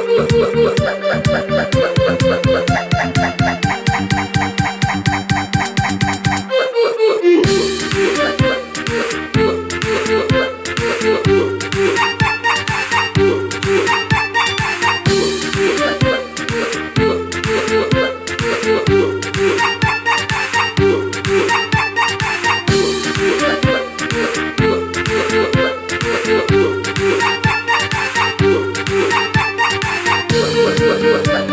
Woo! oh you.